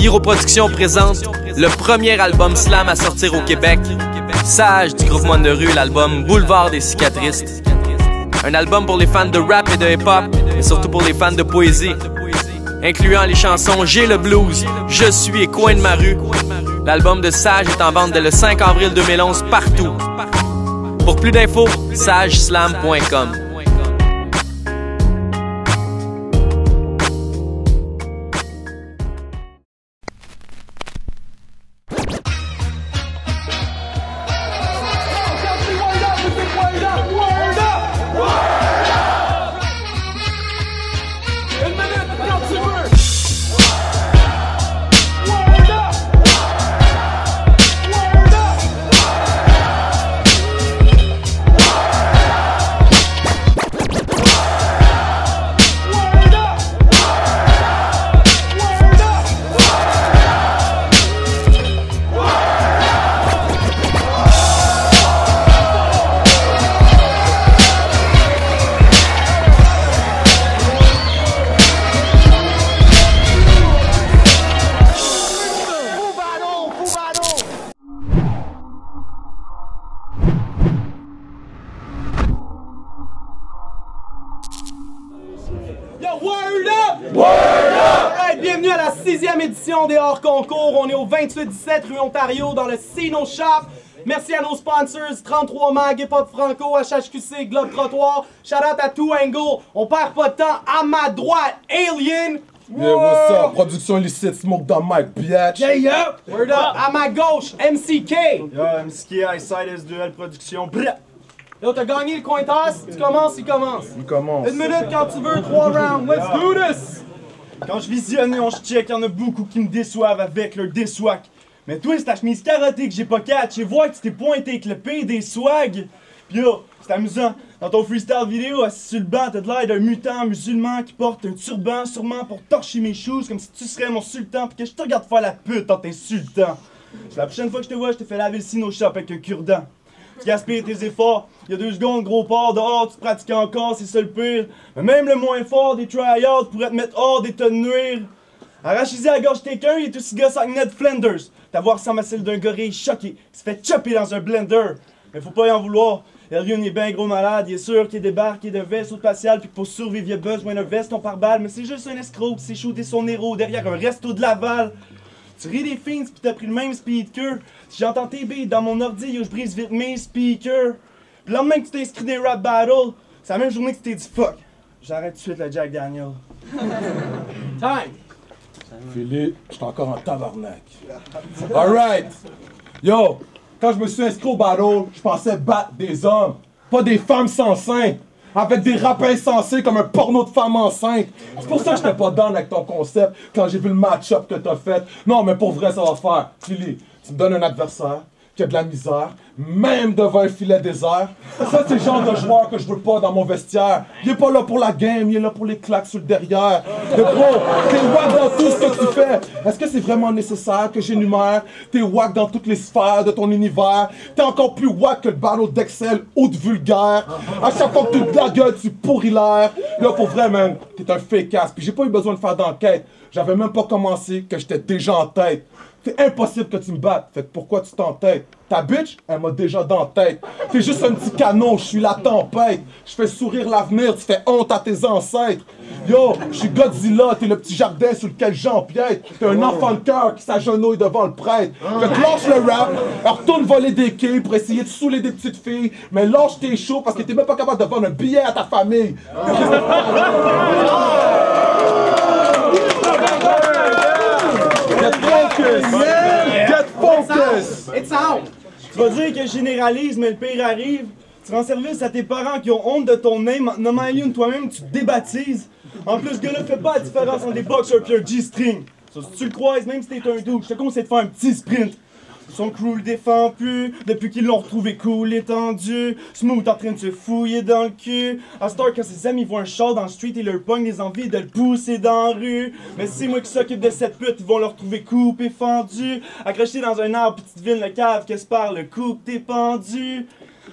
Hero Productions présente le premier album slam à sortir au Québec. Sage du groupe Monde de rue, l'album Boulevard des cicatrices. Un album pour les fans de rap et de hip-hop, mais surtout pour les fans de poésie. Incluant les chansons J'ai le blues, Je suis et Coin de ma rue. L'album de Sage est en vente dès le 5 avril 2011 partout. Pour plus d'infos, sageslam.com. édition des hors concours. On est au 2817 rue Ontario dans le Sino Shop. Merci à nos sponsors 33 Mag, Hip Hop Franco, HHQC, Globe Trottoir. Shout out à Two Angle. On perd pas de temps. À ma droite, Alien. Yeah, what's up? Production illicite, smoke dans mic, bitch. Yeah, yeah. Word up. À ma gauche, MCK. Yo, MSK, Eyesight S2L Production. Yo, t'as gagné le coin toss? Tu commences, il commence. On commence. Une minute quand tu veux, trois rounds. Let's do this. Quand je visionne, on check, y'en a beaucoup qui me déçoivent avec leur déçoac. Mais toi, c'est ta chemise carottée que j'ai pas catch. Et voir que tu t'es pointé avec le P des swag. Pis yo, c'est amusant. Dans ton freestyle vidéo, assis sur le banc, t'as de l'air d'un mutant musulman qui porte un turban, sûrement pour torcher mes shoes, comme si tu serais mon sultan, pis que je te regarde faire la pute en t'insultant. La prochaine fois que je te vois, je te fais laver le sino shop avec un cure-dent. Tu gaspilles tes efforts. Il y a deux secondes, gros port dehors, tu pratiques encore, c'est ça le pire. Mais même le moins fort des tryouts pourrait te mettre hors d'état de nuire. Arachiser à gorge quelqu'un, il est aussi gossant que Ned Flanders. Ta voix ressemble à celle d'un gorille choqué, qui se fait chopper dans un blender. Mais faut pas y en vouloir. Elion est bien gros malade, il est sûr qu'il débarque de vaisseau spatial, puis pour survivre, il a besoin d'un veston par balle. Mais c'est juste un escroc qui s'est shooté son héros derrière un resto de Laval. Tu ris des fins pis t'as pris le même speed que Si j'entends tes beats dans mon ordi, yo, je brise vite mes speakers. Pis le lendemain que tu t'es inscrit des rap battles, c'est la même journée que tu t'es dit fuck. J'arrête tout de suite le Jack Daniel. Time. Philippe, j'étais encore en tabarnak. Alright. Yo, quand je me suis inscrit au battle, je pensais battre des hommes, pas des femmes sans sein. Avec des rap insensés comme un porno de femme enceinte. C'est pour ça que j'étais pas down avec ton concept quand j'ai vu le match-up que t'as fait. Non, mais pour vrai, ça va faire. Philly, tu me donnes un adversaire qui a de la misère, même devant un filet désert. Ça, c'est le genre de joueur que je veux pas dans mon vestiaire. Il est pas là pour la game, il est là pour les claques sur le derrière. Mais gros, t'es wack dans tout ce que tu fais. Est-ce que c'est vraiment nécessaire que j'énumère? T'es wack dans toutes les sphères de ton univers. T'es encore plus wack que le battle d'Excel ou de vulgaire. À chaque fois que tu te la gueule, tu pourris l'air. Là, pour vrai, man, t'es un fake ass. Puis j'ai pas eu besoin de faire d'enquête. J'avais même pas commencé que j'étais déjà en tête. C'est impossible que tu me battes. Fait que pourquoi tu t'entêtes? Ta bitch, elle m'a déjà dans la tête. T'es juste un petit canon, je suis la tempête. Je fais sourire l'avenir, tu fais honte à tes ancêtres. Yo, je suis Godzilla, t'es le petit jardin sur lequel j'empiète. T'es un enfant de cœur qui s'agenouille devant le prêtre. Fait que lâche le rap, retourne voler des quilles pour essayer de saouler des petites filles. Mais lâche tes shows parce que t'es même pas capable de vendre un billet à ta famille. Get focus! Get focus! It's out. Tu vas dire que je généralise, mais le pire arrive. Tu rends service à tes parents qui ont honte de ton name. En nommant Elion toi-même, tu te débaptises. En plus, ce gars-là fait pas la différence entre des boxers et un G-string. Si tu le croises, même si t'es un doux, je te conseille de faire un petit sprint. Son crew le défend plus, depuis qu'ils l'ont retrouvé cool, étendu. Smooth en train de se fouiller dans le cul. À Star, quand ses amis voient un char dans le street, ils leur pognent les envies de le pousser dans la rue. Mais c'est moi qui s'occupe de cette pute, ils vont le retrouver coupé, fendu. Accroché dans un arbre, petite ville, le cave, que se par le coupe, t'es pendu.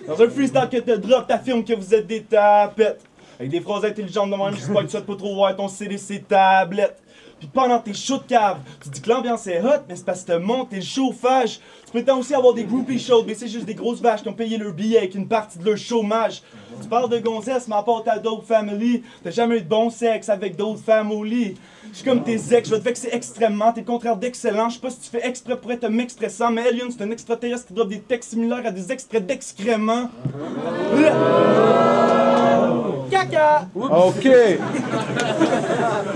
Dans un freestyle que te drop, t'affirmes que vous êtes des tapettes. Avec des phrases intelligentes de même, j'espère que tu vas pas trop voir ton CD, ses tablettes. Puis pendant tes shows de cave, tu dis que l'ambiance est hot, mais c'est parce que te montes le chauffage. Tu prétends aussi avoir des groupies chaudes, mais c'est juste des grosses vaches qui ont payé leur billet avec une partie de leur chômage. Tu parles de gonzesse, mais à part ta dope family, t'as jamais eu de bon sexe avec d'autres femmes au lit. Je suis comme tes ex, je vais te vexer extrêmement, t'es le contraire d'excellent. Je sais pas si tu fais exprès pour être m'expressant, mais Alien, c'est un extraterrestre qui drop des textes similaires à des extraits d'excréments. Caca! Ok.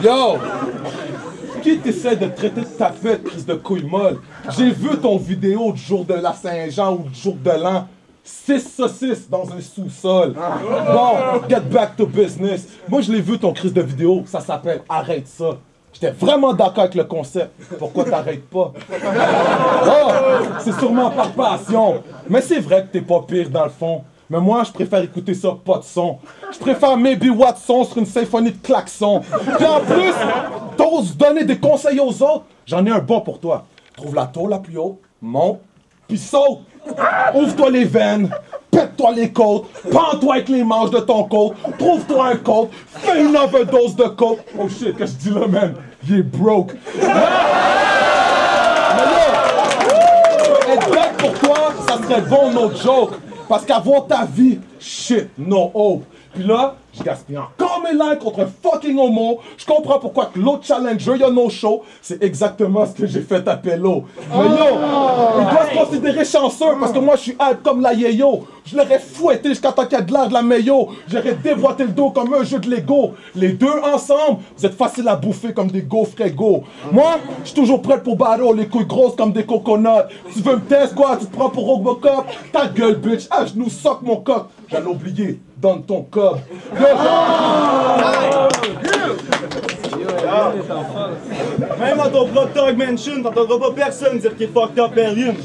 Yo. Qui t'essaie de traiter de ta fête, crise de couille molle? J'ai vu ton vidéo du jour de la Saint-Jean ou du jour de l'an. Six saucisses dans un sous-sol. Bon, get back to business. Moi, je l'ai vu ton crise de vidéo. Ça s'appelle Arrête ça. J'étais vraiment d'accord avec le concept. Pourquoi t'arrêtes pas? Oh, c'est sûrement par passion. Mais c'est vrai que t'es pas pire dans le fond. Mais moi, je préfère écouter ça pas de son. Je préfère Maybe Watson sur une symphonie de klaxons. Puis en plus, t'oses donner des conseils aux autres. J'en ai un bon pour toi. Trouve la tour la plus haute, monte, puis saute. Ouvre-toi les veines, pète-toi les côtes, pends-toi avec les manches de ton côte, trouve-toi un côte, fais une overdose de côte. Oh shit, qu'est-ce que je dis là, man? Il est broke. Mais là, être pour toi, ça serait bon, no joke. Parce qu'avoir ta vie, shit, no hope. Puis là, je gaspille encore mes likes contre un fucking homo. Je comprends pourquoi que l'autre challenger, y a no show. C'est exactement ce que j'ai fait à Pello. Mais yo, il doit se considérer chanceux parce que moi, je suis hype comme la Yeyo. Je l'aurais fouetté jusqu'à temps qu'il y a de l'air de la Mayo. J'aurais déboîté le dos comme un jeu de Lego. Les deux ensemble, vous êtes faciles à bouffer comme des gaufres égaux. Moi, je suis toujours prêt pour battle, les couilles grosses comme des coconuts. Tu veux me tester quoi? Tu te prends pour Robocop? Ta gueule, bitch. À genoux, soque mon coq. J'allais oublier. Donne ton. Yo, Même dans ton propre Dog Mansion, t'entendras pas personne dire qu'il est fucked up Alien.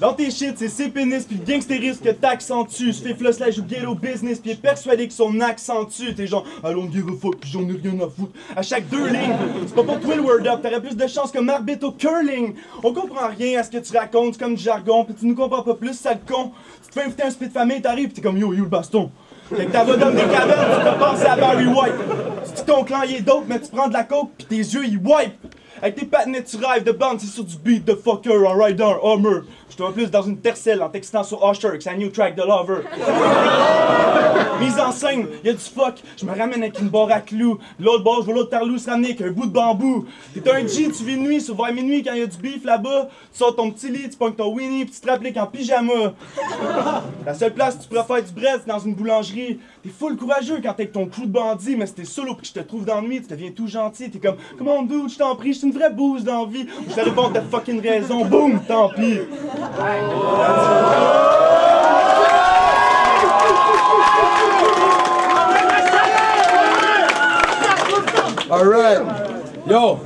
Dans tes shit, c'est ses pénis pis le gangsterisme que t'accentues. Se fait floss la joue ghetto business pis est persuadé que son accent tue. T'es genre, allons give a fuck pis j'en ai rien à foutre. À chaque deux lignes, c'est pas pour toi le word up, t'aurais plus de chance que Marbet au curling. On comprend rien à ce que tu racontes, comme du jargon pis tu nous comprends pas plus, sale con. Tu te fais inviter un split de famille, t'arrives pis t'es comme yo, yo le baston. Fait que ta vodome des cavernes, tu te penses à Barry White. Tu ton clan il est dope, mais tu prends de la coke pis tes yeux ils wipe. Avec tes patinettes, tu rêves de bande, c'est sur du beat de fucker en rider Homer. Je te vois plus dans une tercelle en textant sur Usher, que c'est un new track de Lover. Mise en scène, y'a du fuck, je me ramène avec une barre à clous. L'autre bord, je vois l'autre tarlou se ramener avec un bout de bambou. T'es un G, tu vis de nuit, souvent à minuit quand y'a du beef là-bas. Tu sors ton petit lit, tu pognes ton Winnie, pis tu te rappliques en pyjama. La seule place où tu pourrais faire du bread, c'est dans une boulangerie. T'es full courageux quand t'es avec ton crew de bandits, mais si t'es solo pis que je te trouve d'ennui, tu deviens tout gentil. T'es comme, comment dude, je t'en prie, je suis une vraie bouse d'envie. Je te réponds ta fucking raison, boum, tant pis. Alright. Yo,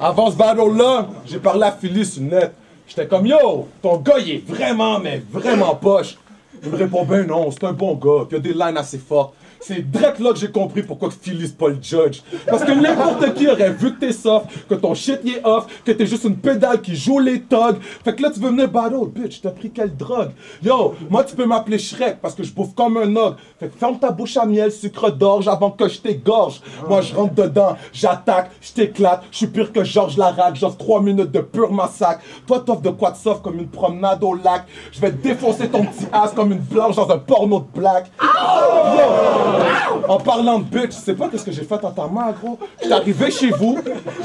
avant ce battle-là, j'ai parlé à Philly sur net. J'étais comme, yo, ton gars, il est vraiment, mais vraiment poche. Il me répond, ben non, c'est un bon gars, qui a des lines assez fortes. C'est direct là que j'ai compris pourquoi pas le judge. Parce que n'importe qui aurait vu que t'es soft, que ton shit y est off, que t'es juste une pédale qui joue les thugs. Fait que là, tu veux venir battle, bitch, t'as pris quelle drogue? Yo, moi, tu peux m'appeler Shrek parce que je bouffe comme un ogre. Fait que ferme ta bouche à miel, sucre d'orge avant que je t'égorge. Moi, je rentre dedans, j'attaque, je t'éclate, je suis pire que Georges Larac, j'offre 3 minutes de pur massacre. Toi, t'offres de quoi de soft comme une promenade au lac. Je vais défoncer ton petit ass comme une blanche dans un porno de black. En parlant de bitch, tu sais pas qu'est-ce que j'ai fait à ta mère, gros? Je arrivé chez vous,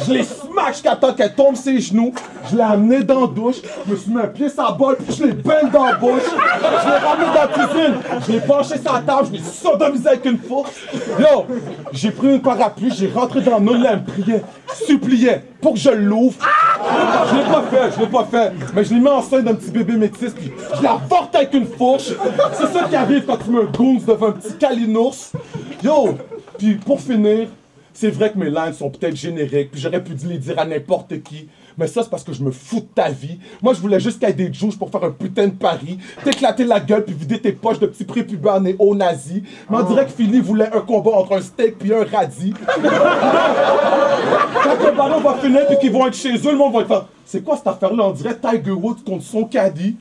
je l'ai smack jusqu'à qu'elle tombe ses genoux, je l'ai amenée dans la douche, je me suis mis un pied la bol, puis je l'ai belle dans la bouche, je l'ai ramené dans la cuisine, je l'ai penché la table, je l'ai sodomisé avec une fourche. Yo, j'ai pris une parapluie, j'ai rentré dans mon elle me priait, suppliait pour que je l'ouvre. Je l'ai pas fait, je l'ai pas fait, mais je l'ai mis enceinte d'un petit bébé métis, puis je la porte avec une fourche. C'est ça qui arrive quand tu me goons devant un petit calinours. Yo, puis pour finir, c'est vrai que mes lines sont peut-être génériques, puis j'aurais pu les dire à n'importe qui. Mais ça, c'est parce que je me fous de ta vie. Moi, je voulais juste qu'il y ait des juges pour faire un putain de pari, t'éclater la gueule puis vider tes poches de petits prépubères néo-nazis. Mais on dirait que Philly voulait un combat entre un steak puis un radis. Quand le ballon va finir puis qu'ils vont être chez eux, le monde va être faire C'est quoi cette affaire-là? On dirait Tiger Woods contre son caddie.